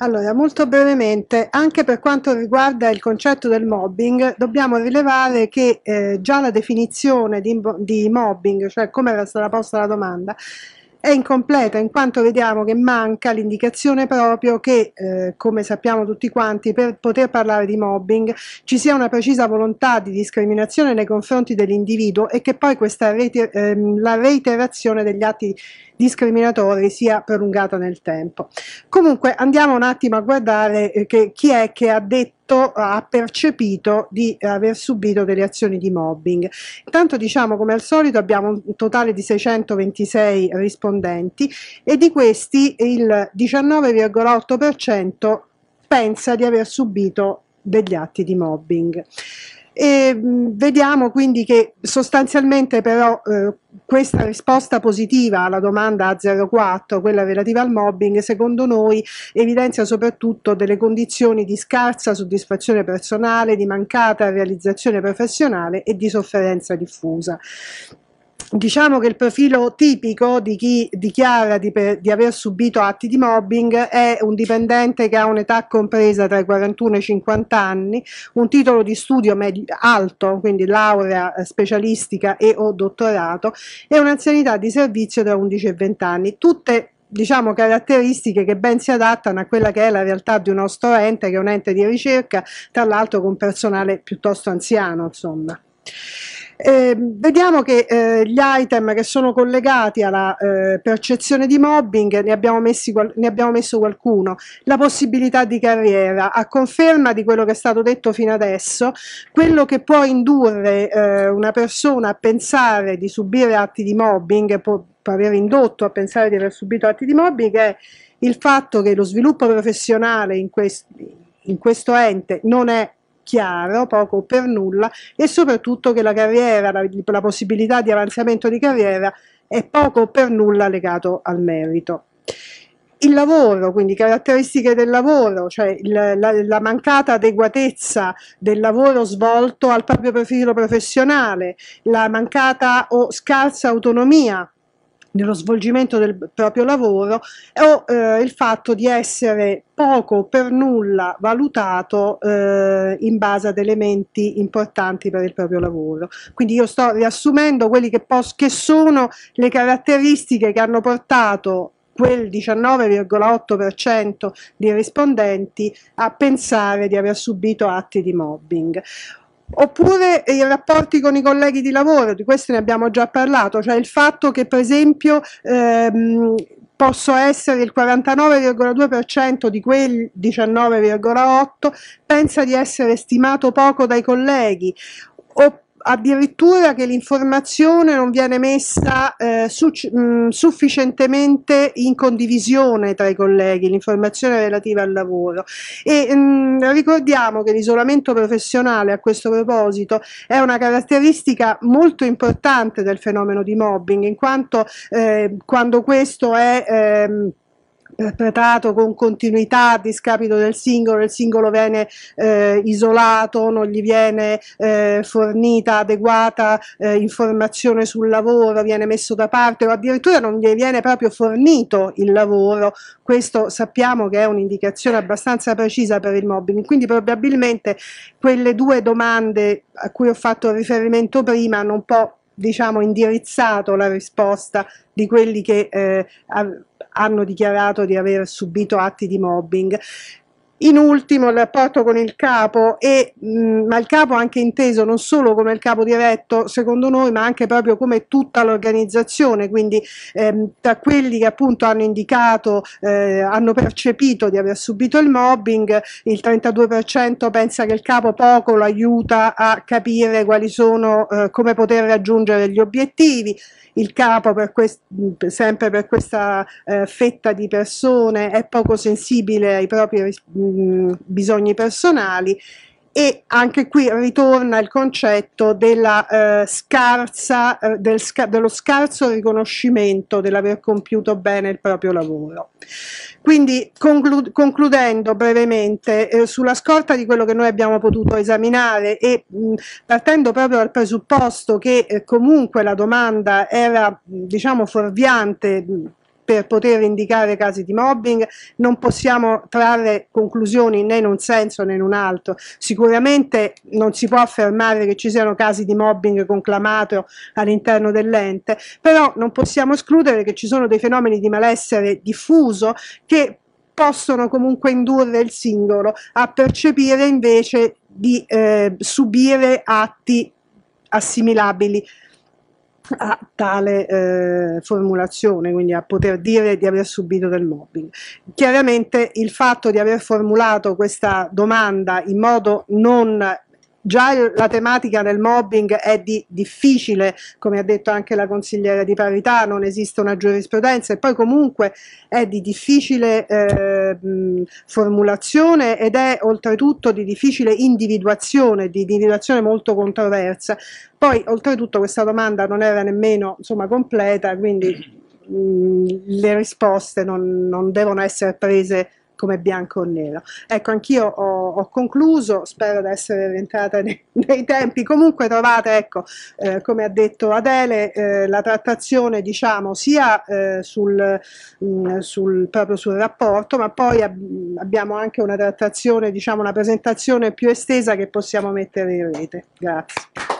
Allora, molto brevemente, anche per quanto riguarda il concetto del mobbing, dobbiamo rilevare che eh, già la definizione di, di mobbing, cioè come era stata posta la domanda, è incompleta in quanto vediamo che manca l'indicazione proprio che, eh, come sappiamo tutti quanti, per poter parlare di mobbing ci sia una precisa volontà di discriminazione nei confronti dell'individuo e che poi questa reiter ehm, la reiterazione degli atti discriminatori sia prolungata nel tempo. Comunque andiamo un attimo a guardare eh, che, chi è che ha detto ha percepito di aver subito delle azioni di mobbing. Intanto diciamo come al solito abbiamo un totale di 626 rispondenti e di questi il 19,8% pensa di aver subito degli atti di mobbing. E vediamo quindi che sostanzialmente però eh, questa risposta positiva alla domanda A04, quella relativa al mobbing, secondo noi evidenzia soprattutto delle condizioni di scarsa soddisfazione personale, di mancata realizzazione professionale e di sofferenza diffusa. Diciamo che il profilo tipico di chi dichiara di, di, aver subito atti di mobbing è un dipendente che ha un'età compresa tra i 41 e i 50 anni, un titolo di studio alto, quindi laurea eh, specialistica e o dottorato, e un'anzianità di servizio tra 11 e 20 anni, tutte diciamo caratteristiche che ben si adattano a quella che è la realtà di un nostro ente, che è un ente di ricerca, tra l'altro con personale piuttosto anziano, insomma. Eh, vediamo che eh, gli item che sono collegati alla eh, percezione di mobbing ne abbiamo, messi, ne abbiamo messo qualcuno, la possibilità di carriera, a conferma di quello che è stato detto fino adesso, quello che può indurre eh, una persona a pensare di subire atti di mobbing, può, può aver indotto a pensare di aver subito atti di mobbing, è il fatto che lo sviluppo professionale in, quest in questo ente non è chiaro, poco per nulla, e soprattutto che la carriera, la, la possibilità di avanzamento di carriera è poco per nulla legato al merito. Il lavoro, quindi caratteristiche del lavoro, cioè il, la, la, mancata adeguatezza del lavoro svolto al proprio profilo professionale, la mancata o scarsa autonomia nello svolgimento del proprio lavoro o eh, il fatto di essere poco o per nulla valutato eh, in base ad elementi importanti per il proprio lavoro. Quindi io sto riassumendo quelli che, che sono le caratteristiche che hanno portato quel 19,8% di rispondenti a pensare di aver subito atti di mobbing. Oppure i rapporti con i colleghi di lavoro, di questi ne abbiamo già parlato, cioè il fatto che per esempio ehm, posso essere il 49,2% di quel 19,8% pensa di essere stimato poco dai colleghi, oppure addirittura che l'informazione non viene messa eh, su, mh, mm, sufficientemente in condivisione tra i colleghi, l'informazione relativa al lavoro. E mh, mm, ricordiamo che l'isolamento professionale a questo proposito è una caratteristica molto importante del fenomeno di mobbing, in quanto eh, quando questo è... Eh, interpretato con continuità a discapito del singolo, il singolo viene eh, isolato, non gli viene eh, fornita adeguata eh, informazione sul lavoro, viene messo da parte o addirittura non gli viene proprio fornito il lavoro, questo sappiamo che è un'indicazione abbastanza precisa per il mobbing, quindi probabilmente quelle due domande a cui ho fatto riferimento prima hanno un po' diciamo indirizzato la risposta di quelli che eh, hanno dichiarato di aver subito atti di mobbing. In ultimo il rapporto con il capo, e, mh, ma il capo anche inteso non solo come il capo diretto secondo noi, ma anche proprio come tutta l'organizzazione, quindi ehm, tra quelli che appunto hanno indicato, eh, hanno percepito di aver subito il mobbing, il 32% pensa che il capo poco lo aiuta a capire quali sono, eh, come poter raggiungere gli obiettivi, il capo per sempre per questa eh, fetta di persone è poco sensibile ai propri mh, bisogni personali e anche qui ritorna il concetto della, eh, scarsa, eh, del dello scarso riconoscimento dell'aver compiuto bene il proprio lavoro. Quindi conclu concludendo brevemente, eh, sulla scorta di quello che noi abbiamo potuto esaminare e mh, partendo proprio dal presupposto che eh, comunque la domanda era diciamo fuorviante per poter indicare casi di mobbing, non possiamo trarre conclusioni né in un senso né in un altro. Sicuramente non si può affermare che ci siano casi di mobbing conclamato all'interno dell'ente, però non possiamo escludere che ci sono dei fenomeni di malessere diffuso che possono comunque indurre il singolo a percepire invece di eh, subire atti assimilabili a tale eh, formulazione, quindi a poter dire di aver subito del mobbing. Chiaramente il fatto di aver formulato questa domanda in modo non Già la tematica del mobbing è di difficile, come ha detto anche la consigliera di parità, non esiste una giurisprudenza e poi comunque è di difficile eh, formulazione ed è oltretutto di difficile individuazione, di individuazione molto controversa. Poi oltretutto questa domanda non era nemmeno insomma, completa, quindi mh, le risposte non, non devono essere prese come bianco o nero. Ecco, anch'io ho, ho, concluso, spero di essere rientrata nei, nei, tempi. Comunque trovate, ecco, eh, come ha detto Adele, eh, la trattazione, diciamo, sia eh, sul, mh, mm, sul, proprio sul rapporto, ma poi ab abbiamo anche una trattazione, diciamo, una presentazione più estesa che possiamo mettere in rete. Grazie.